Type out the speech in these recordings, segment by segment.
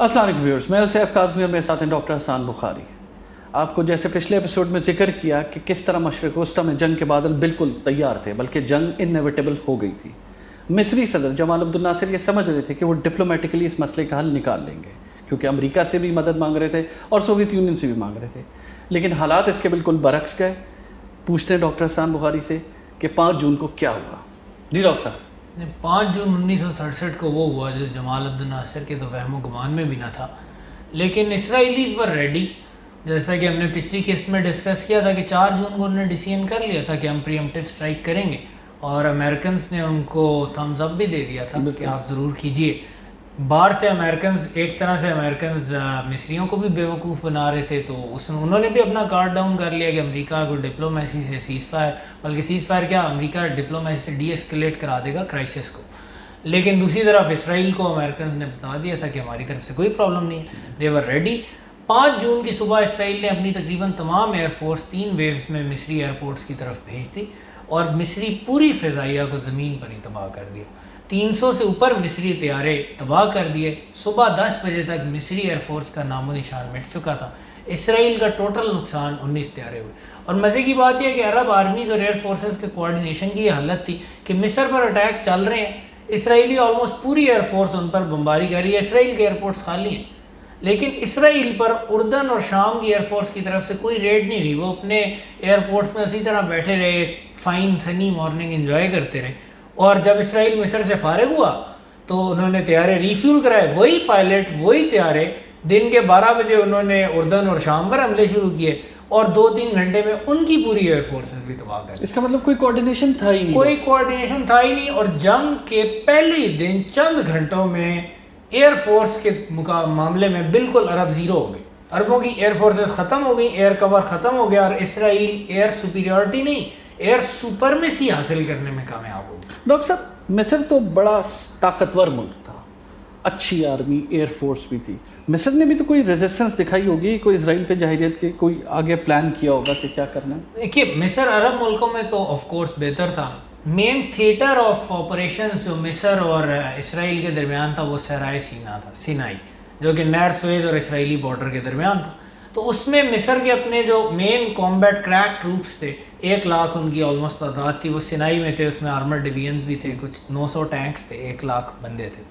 असल व्यूअर्स मैं सैफ काजमी और मेरे साथ हैं डॉक्टर हसान बुखारी आपको जैसे पिछले एपिसोड में ज़िक्र किया कि किस तरह मशरक वस्ती में जंग के बादल बिल्कुल तैयार थे, बल्कि जंग इनएविटेबल हो गई थी। मिस्री सदर जमाल अब्दुल नासिर ये समझ रहे थे कि वो डिप्लोमेटिकली इस मसले का हल निकाल लेंगे, क्योंकि अमेरिका से भी मदद मांग रहे थे और सोवियत यूनियन से भी मांग रहे थे। लेकिन हालात इसके बिल्कुल बरक्स गए। पूछते हैं डॉक्टर हसान बुखारी से कि पाँच जून को क्या हुआ। जी डॉक्टर साहब। पाँच जून उन्नीस सौ सड़सठ को वो हुआ जो जमाल अब्दुल नासिर के तो वहम गुमान में भी ना था। लेकिन इसराइलीज़ पर रेडी जैसा कि हमने पिछली किस्त में डिस्कस किया था कि चार जून को उन्होंने डिसीज़न कर लिया था कि हम प्रियमटिव स्ट्राइक करेंगे और अमेरिकन ने उनको थम्स अप भी दे दिया था कि आप ज़रूर कीजिए। बाहर से अमेरिकन एक तरह से अमेरिकन मिस्रियों को भी बेवकूफ़ बना रहे थे तो उस उन्होंने भी अपना कार्ड डाउन कर लिया कि अमेरिका को डिप्लोमेसी से सीज़ फायर बल्कि सीज़ फायर क्या, अमेरिका डिप्लोमेसी से डी एस्केलेट करा देगा क्राइसिस को। लेकिन दूसरी तरफ़ इसराइल को अमेरिकन ने बता दिया था कि हमारी तरफ़ से कोई प्रॉब्लम नहीं है। देवर रेडी पाँच जून की सुबह इसराइल ने अपनी तकरीबन तमाम एयरफोर्स तीन वेव्स में मिस्री एयरपोर्ट्स की तरफ़ भेज दी और मिस्री पूरी फ़िज़ाइया को ज़मीन पर ही तबाह कर दिया। 300 से ऊपर मिस्री तैयारे तबाह कर दिए। सुबह 10 बजे तक मिस्री एयरफोर्स का नामो निशान मिट चुका था। इसराइल का टोटल नुकसान 19 तैयारे हुए। और मज़े की बात यह कि अरब आर्मीज़ और एयर फोर्सेस के कोऑर्डिनेशन की हालत थी कि मिस्र पर अटैक चल रहे हैं। इसराइली ऑलमोस्ट पूरी एयरफोर्स उन पर बम्बारी कर रही है। इसराइल के एयरपोर्ट्स खाली हैं। लेकिन इसराइल पर उर्दन और शाम की एयरफोर्स की तरफ़ से कोई रेड नहीं हुई। वो अपने एयरपोर्ट्स में उसी तरह बैठे रहे फाइन सनी मॉर्निंग इन्जॉय करते रहे। और जब इसराइल मिस्र से फारग हुआ तो उन्होंने तैयारे रिफ्यूल कराए वही पायलट वही तैयारे। दिन के 12 बजे उन्होंने उर्दन और शाम पर हमले शुरू किए और दो तीन घंटे में उनकी पूरी एयरफोर्सेस भी तबाह कर इसका मतलब कोई कोऑर्डिनेशन था ही नहीं। कोई कोऑर्डिनेशन था ही नहीं और जंग के पहले दिन चंद घंटों में एयरफोर्स के मामले में बिल्कुल अरब ज़ीरो हो गई अरबों की एयरफोर्सेस ख़त्म हो गई एयर कवर ख़त्म हो गया और इसराइल एयर सुपीरियोरिटी नहीं एयर सुपरमेसी हासिल करने में कामयाब हो गई डॉक्टर साहब मिस्र तो बड़ा ताकतवर मुल्क था। अच्छी आर्मी एयरफोर्स भी थी। मिस्र ने भी तो कोई रेजिस्टेंस दिखाई होगी कोई इसराइल पे जाहिरियत के कोई आगे प्लान किया होगा कि क्या करना है? देखिए मिस्र अरब मुल्कों में तो ऑफ़ कोर्स बेहतर था। मेन थिएटर ऑफ़ ऑपरेशंस जो मिस्र और इसराइल के दरमियान था वो सहराए सीना था सिनाई जो कि नैर सुएज और इसराइली बॉर्डर के दरमियान था। तो उसमें मिस्र के अपने जो मेन कॉम्बैट क्रैक ट्रूप्स थे एक लाख उनकी ऑलमोस्ट तादाद थी वो सिनाई में थे उसमें आर्मर डिवीजन्स भी थे कुछ 900 टैंक्स थे एक लाख बंदे थे।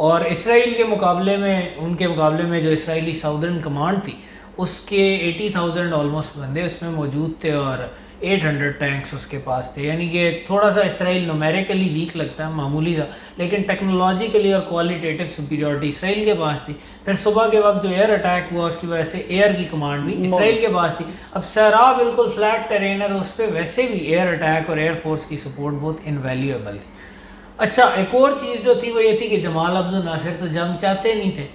और इसराइल के मुकाबले में उनके मुकाबले में जो इसराइली साउदर्न कमांड थी उसके 80,000 ऑलमोस्ट बंदे उसमें मौजूद थे और 800 टैंक्स उसके पास थे। यानी कि थोड़ा सा इसराइल नोमेरिकली वीक लगता है मामूली सा। लेकिन टेक्नोलॉजिकली और क्वालिटेटिव सुपीरियोरिटी इसराइल के पास थी। फिर सुबह के वक्त जो एयर अटैक हुआ उसकी वजह से एयर की कमांड भी इसराइल के पास थी। अब सहरा बिल्कुल फ्लैट टेरेन है तो उस पर वैसे भी एयर अटैक और एयरफोर्स की सपोर्ट बहुत इनवेल्यूएबल थी। अच्छा एक और चीज़ जो थी वो ये थी कि जमाल अब्दुल नासिर तो जंग चाहते नहीं थे।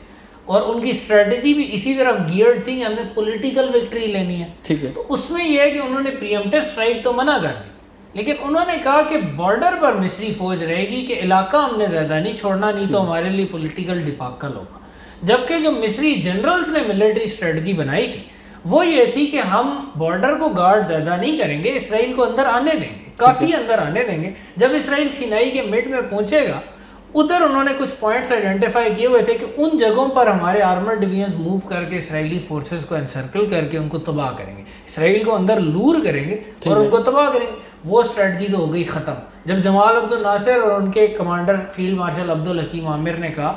और उनकी स्ट्रेटजी भी इसी तरफ़ गियर्ड थी कि हमने पॉलिटिकल विक्ट्री लेनी है। ठीक है। तो उसमें यह है कि उन्होंने प्रियमटिव स्ट्राइक तो मना कर दी लेकिन उन्होंने कहा कि बॉर्डर पर मिस्री फौज रहेगी कि इलाका हमने ज़्यादा नहीं छोड़ना नहीं तो हमारे लिए पॉलिटिकल डिपाकल होगा। जबकि जो मिस्री जनरल्स ने मिलिट्री स्ट्रेटजी बनाई थी वो ये थी कि हम बॉर्डर को गार्ड ज़्यादा नहीं करेंगे इसराइल को अंदर आने देंगे काफ़ी अंदर आने देंगे। जब इसराइल सिनाई के मिड में पहुंचेगा उधर उन्होंने कुछ पॉइंट्स आइडेंटिफाई किए हुए थे कि उन जगहों पर हमारे आर्मर डिवीज़न मूव करके इसराइली फोर्सेस को एनसर्कल करके उनको तबाह करेंगे। इसराइल को अंदर लूर करेंगे और उनको तबाह करेंगे। वो स्ट्रेटजी तो हो गई ख़त्म। जब जमाल अब्दुल नासिर और उनके commander field marshal Abdul Hakim Amer ने कहा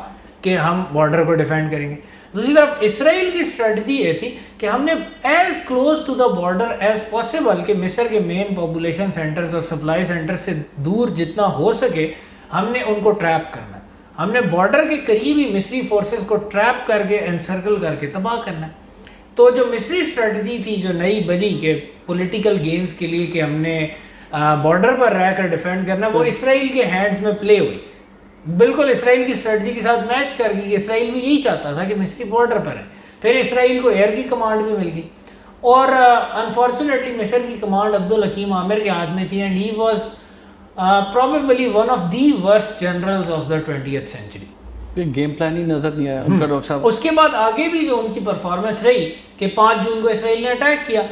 कि हम बॉर्डर को डिफेंड करेंगे। दूसरी तरफ़ इसराइल की स्ट्रेटजी ये थी कि हमने as close to the border as possible कि मिस्र के मेन पॉपुलेशन सेंटर्स और सप्लाई सेंटर से दूर जितना हो सके हमने उनको ट्रैप करना है। हमने बॉर्डर के करीब ही मिस्री फोर्सेस को ट्रैप करके एनसर्कल करके तबाह करना है। तो जो मिस्री स्ट्रेटजी थी जो नई बनी के पॉलिटिकल गेम्स के लिए कि हमने बॉर्डर पर रहकर डिफेंड करना वो इसराइल के हैंड्स में प्ले हुई। बिल्कुल इसराइल की स्ट्रेटजी के साथ मैच कर गई इसराइल भी यही चाहता था कि मिस्री बॉर्डर पर है फिर इसराइल को एयर की कमांड भी मिल गई। और अनफॉर्चुनेटली मिस्र की कमांड अब्दुल हकीम आमिर के हाथ में थी and he was probably one of the worst generals of the twenty century game plan ही नज़र नहीं आया उनका डॉक्टर साहब। उसके बाद आगे भी जो उनकी परफॉर्मेंस रही कि पाँच जून को इसराइल ने अटैक किया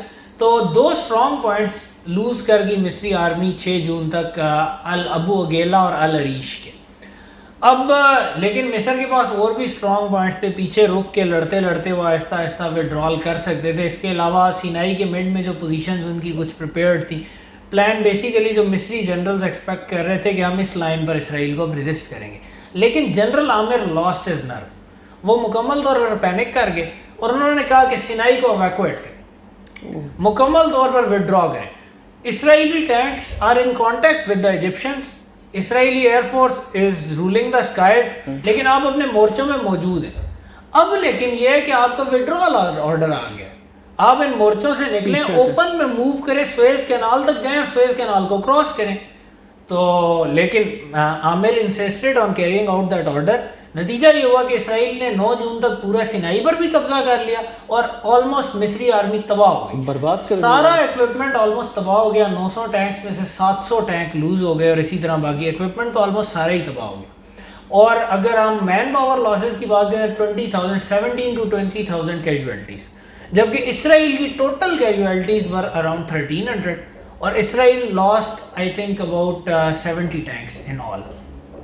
तो दो स्ट्रॉन्ग पॉइंट्स लूज कर गई मिस्री आर्मी छः जून तक अल अबू अगेला और अल अरीश के। अब लेकिन मिस्र के पास और भी स्ट्रॉन्ग पॉइंट्स थे पीछे रुक के लड़ते लड़ते वो आहिस्ता आहिस्ता विड्रॉल कर सकते थे। इसके अलावा सीनाई के मिड में जो पोजीशंस उनकी कुछ प्रिपेयर्ड थी प्लान बेसिकली जो मिस्री जनरल्स एक्सपेक्ट कर रहे थे कि हम इस लाइन पर इसराइल को रेजिस्ट करेंगे। लेकिन general Amer lost his nerve वो मुकम्मल तौर पर पैनिक कर गए और उन्होंने कहा कि सिनाई को अवैकुएट करें। मुकम्मल तौर पर विदड्रॉ करें। Israeli tanks are in contact with the Egyptians Israeli air force is ruling the skies लेकिन आप अपने मोर्चों में मौजूद हैं। अब लेकिन यह है कि आपका विड्रॉल ऑर्डर आ गया। आप इन मोर्चों से निकले ओपन में मूव करें स्वेज कैनाल तक जाएँ स्वेज कैनाल को क्रॉस करें। तो लेकिन Amer insisted on carrying out that order नतीजा ये हुआ कि इसराइल ने 9 जून तक पूरा सिनाई पर भी कब्जा कर लिया और ऑलमोस्ट मिस्री आर्मी तबाह हो गई। बर्बाद कर सारा इक्विपमेंट ऑलमोस्ट तबाह हो गया 900 टैंक्स में से 700 टैंक लूज हो गए और इसी तरह बाकी इक्विपमेंट तो ऑलमोस्ट सारा ही तबाह हो गया। और अगर हम मैन पावर लॉसेज की बात करें twenty thousand seventeen to twenty thousand casualties जबकि इसराइल की total casualties were around thirteen hundred और Israel lost I think about seventy tanks in all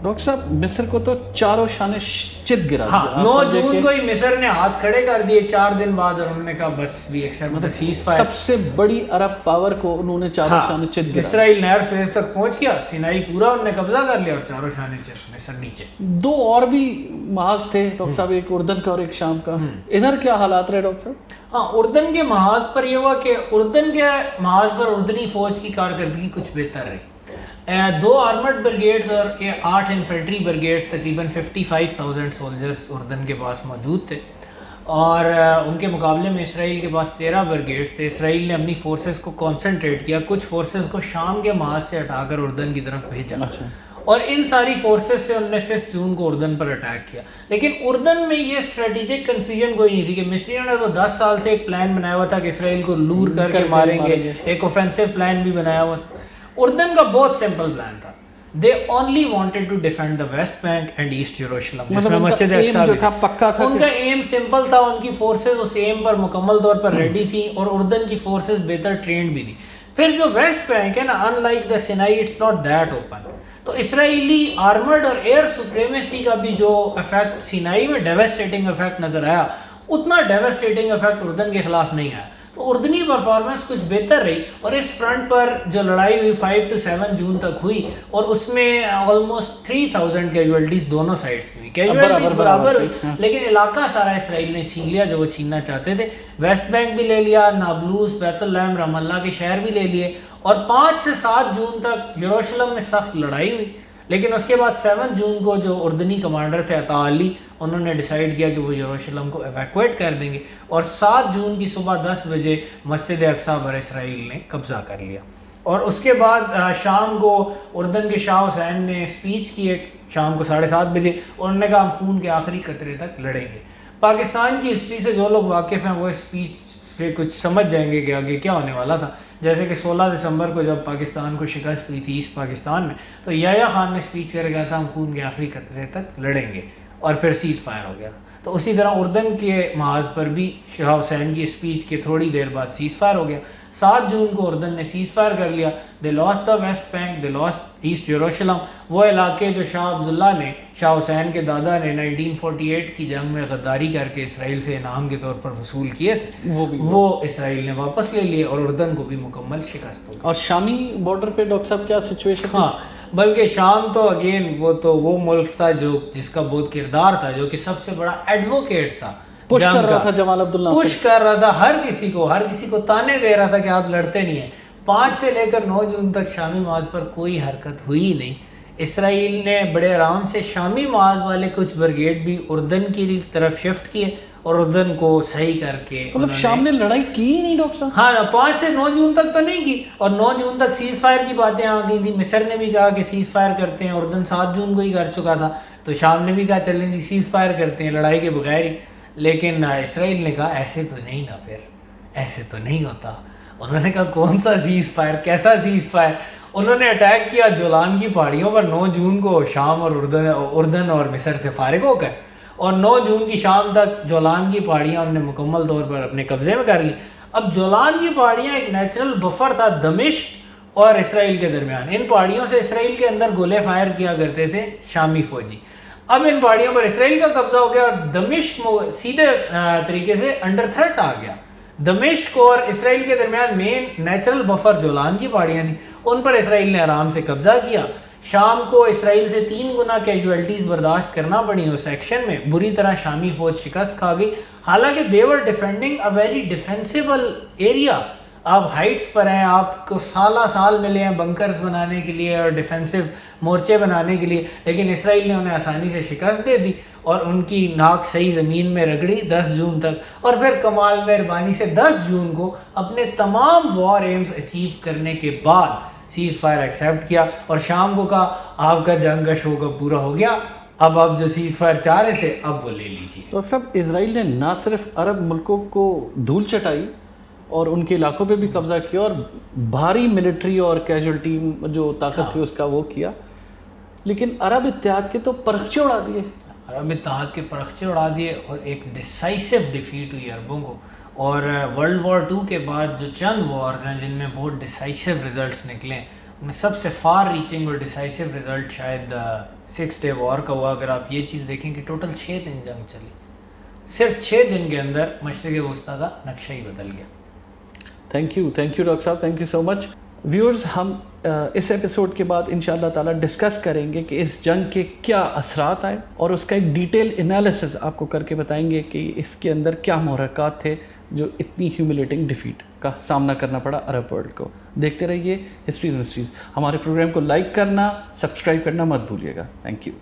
doctor साहब मिस्र को तो चारों शाने चित गिरा हाँ नौ जून को ही मिस्र ने हाथ खड़े कर दिए चार दिन बाद और उन्होंने कहा बस वी एक्सेप्ट मतलब सीज फायर सबसे बड़ी अरब पावर को उन्होंने चारों हाँ, शाने चित गिरा। इसराइल नहर फ़ेज़ तक पहुँच गया सिनाई पूरा उन्होंने कब्जा कर लिया और चारों शाने चित मिस्र नीचे। दो और भी महाज थे डॉक्टर साहब एक उर्दन का और एक शाम का। हम्म। इधर क्या हालात रहे डॉक्टर साहब? हाँ उर्दन के महाज पर यह हुआ कि उर्दन के महाज पर उर्दनी फौज की कारकर्दगी कुछ बेहतर रही। दो आर्मर्ड ब्रिगेड्स और आठ इन्फेंट्री ब्रिगेड्स तकरीबन 55,000 सोल्जर्स उर्दन के पास मौजूद थे। और उनके मुकाबले में इसराइल के पास तेरह ब्रिगेड्स थे। इसराइल ने अपनी फोर्सेस को कंसंट्रेट किया। कुछ फोर्सेस को शाम के महाज से हटाकर उर्दन की तरफ़ भेजा। अच्छा। और इन सारी फोर्सेस से उन्होंने फिफ्थ जून को उर्दन पर अटैक किया। लेकिन उर्दन में ये स्ट्रेटेजिक कन्फ्यूज़न कोई नहीं थी कि मिस्रियों ने तो 10 साल से एक प्लान बनाया हुआ था कि इसराइल को लूर करके मारेंगे। एक ऑफेंसिव प्लान भी बनाया हुआ उर्दन का बहुत सिंपल प्लान था। They only wanted to defend the West Bank and East यरूशलेम मस्जिद अक्सा जो था पक्का था उनका एम सिंपल था उनकी फोर्सेस उस एम पर मुकम्मल तौर पर रेडी थी और उर्दन की फोर्सेस बेहतर ट्रेंड भी थी। फिर जो वेस्ट बैंक है ना unlike the Sinai it's not that open तो इसराइली आर्मर्ड और एयर सुप्रीमेसी का भी जो इफ़ेक्ट सिनाई में डेवेस्टेटिंग इफ़ेक्ट नज़र आया उतना डेवेस्टेटिंग इफ़ेक्ट उर्दन के खिलाफ नहीं आया। तो उर्दनी परफॉर्मेंस कुछ बेहतर रही और इस फ्रंट पर जो लड़ाई हुई फाइव टू सेवन जून तक हुई और उसमें ऑलमोस्ट थ्री थाउज़ेंड कैजुअलिटीज दोनों साइड्स की हुई। कैजुअलिटीज बराबर हुई हाँ। लेकिन इलाका सारा इसराइल ने छीन लिया जो वो छीनना चाहते थे। वेस्ट बैंक भी ले लिया नाबलूस बैतुल्लाम रमल्ला के शहर भी ले लिए और पाँच से सात जून तक यरूशलेम में सख्त लड़ाई हुई। लेकिन उसके बाद सेवन जून को जो उर्दनी कमांडर थे अता अली, उन्होंने डिसाइड किया कि वो यरूशलेम को एवैकुएट कर देंगे और सात जून की सुबह दस बजे मस्जिद अक्सा बर इसराइल ने कब्ज़ा कर लिया। और उसके बाद शाम को उर्दन के शाह हुसैन ने स्पीच की एक शाम को साढ़े सात बजे। उन्होंने कहा, हम खून के आखिरी कतरे तक लड़ेंगे। पाकिस्तान की हिस्ट्री से जो लोग वाकिफ़ हैं, वो स्पीच पे कुछ समझ जाएँगे कि आगे क्या होने वाला था। जैसे कि 16 दिसंबर को जब पाकिस्तान को शिकस्त हुई थी ईस्ट पाकिस्तान में तो याया खान ने स्पीच कर गया था, हम खून के आखिरी कतरे तक लड़ेंगे। और फिर सीज़ फायर हो गया। तो उसी तरह उर्दन के महाज पर भी शाह हुसैन की स्पीच के थोड़ी देर बाद सीज़ फायर हो गया। सात जून को उर्दन ने सीज़ फायर कर लिया। They lost the West Bank they lost East यरूशलम वो इलाके जो शाह अब्दुल्ला ने शाह हुसैन के दादा ने 1948 की जंग में गद्दारी करके इसराइल से इनाम के तौर पर वसूल किए थे वो भी वो इसराइल ने वापस ले लिए और उर्दन को भी मुकम्मल शिकस्त हो और शामी बॉर्डर पे डॉक्टर साहब क्या सिचुएशन हाँ बल्कि शाम तो अगेन वो तो वो मुल्क था जो जिसका बहुत किरदार था जो कि सबसे बड़ा एडवोकेट था पुश कर रहा था जमाल अब्दुल्ला पुश कर रहा था हर किसी को हर किसी को ताने दे रहा था कि आप लड़ते नहीं है। पाँच से लेकर नौ जून तक शामी माज पर कोई हरकत हुई नहीं। इसराइल ने बड़े आराम से शामी माज वाले कुछ ब्रिगेड भी उर्दन की तरफ़ शिफ्ट किए। और उर्दन को सही करके मतलब शाम ने लड़ाई की ही नहीं डॉक्टर साहब। हाँ पाँच से नौ जून तक तो नहीं की और नौ जून तक सीज फायर की बातें आ गई थी। मिसर ने भी कहा कि सीज फायर करते हैं उर्दन सात जून को ही कर चुका था। तो शाम ने भी कहा चलें जी सीज फायर करते हैं लड़ाई के बगैर ही। लेकिन इसराइल ने कहा ऐसे तो नहीं ना फिर ऐसे तो नहीं होता। उन्होंने कहा कौन सा सीज फायर कैसा सीज फायर उन्होंने अटैक किया जोलान की पहाड़ियों पर 9 जून को शाम और उर्दन उर्दन और मिसर से फारिग होकर। और 9 जून की शाम तक जोलान की पहाड़ियाँ उन्होंने मुकम्मल तौर पर अपने कब्ज़े में कर ली। अब जोलान की पहाड़ियाँ एक नेचुरल बफर था दमिश और इसराइल के दरमियान। इन पहाड़ियों से इसराइल के अंदर गोले फायर किया करते थे शामी फौजी। अब इन पहाड़ियों पर इसराइल का कब्जा हो गया और दमिश्क सीधे तरीके से अंडर थ्रेट आ गया। दमिश्क और इसराइल के दरमियान मेन नेचुरल बफर जोलान की पहाड़ियाँ थी। उन पर इसराइल ने आराम से कब्जा किया। शाम को इसराइल से तीन गुना कैजुअलिटीज़ बर्दाश्त करना पड़ी। उस सेक्शन में बुरी तरह शामी फौज शिकस्त खा गई। हालाँकि they were defending a very defensible area आप हाइट्स पर हैं। आपको साला साल मिले हैं बंकर्स बनाने के लिए और डिफेंसिव मोर्चे बनाने के लिए। लेकिन इसराइल ने उन्हें आसानी से शिकस्त दे दी और उनकी नाक सही ज़मीन में रगड़ी 10 जून तक। और फिर कमाल मेहरबानी से 10 जून को अपने तमाम वॉर एम्स अचीव करने के बाद सीज़ फायर एक्सेप्ट किया और शाम को कहा आपका जंग का शो का पूरा हो गया अब आप जो सीज़ फायर चाह रहे थे अब वो ले लीजिए। तो सब इसराइल ने ना सिर्फ़ अरब मुल्कों को धूल चटाई और उनके इलाकों पे भी कब्जा किया और भारी मिलिट्री और कैजुअलिटी जो ताकत हाँ। थी उसका वो किया लेकिन अरब इतिहाद के तो परखचे उड़ा दिए। अरब इतिहाद के परखचे उड़ा दिए और एक डिसाइसिव डिफीट हुई अरबों को। और वर्ल्ड वॉर टू के बाद जो चंद वॉर्स हैं, जिनमें बहुत डिसाइसिव रिजल्ट्स निकले, उनमें सबसे फार रीचिंग और डिसाइसिव रिज़ल्ट शायद सिक्स डे वॉर का हुआ। अगर आप ये चीज़ देखें कि टोटल छः दिन जंग चली। सिर्फ़ छः दिन के अंदर मशरक़ वस्ती का नक्शा ही बदल गया। Thank you thank you doctor साहब thank you so much viewers हम इस एपिसोड के बाद इन ताला डिस्कस करेंगे कि इस जंग के क्या असरात आए और उसका एक डिटेल एनालिसिस आपको करके बताएँगे कि इसके अंदर क्या महरक़ात थे जो इतनी ह्यूमिलेटिंग डिफीट का सामना करना पड़ा अरब वर्ल्ड को। देखते रहिए हिस्ट्रीज मिस्ट्रीज़ हमारे प्रोग्राम को लाइक करना सब्सक्राइब करना मत भूलिएगा। Thank you